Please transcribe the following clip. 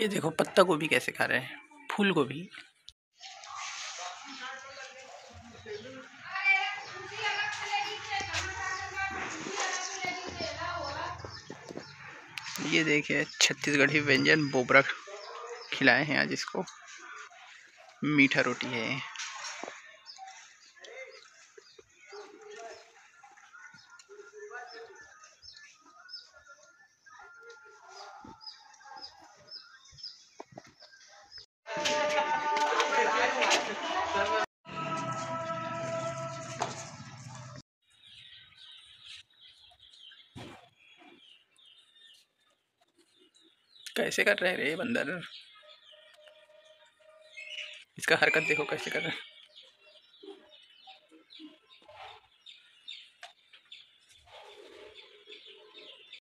ये देखो पत्ता गोभी कैसे खा रहे हैं फूल गोभी। ये देखिए छत्तीसगढ़ी व्यंजन बोबरा खिलाए हैं आज इसको। मीठा रोटी है कैसे कर रहे रे बंदर? इसका हरकत देखो कैसे कर रहे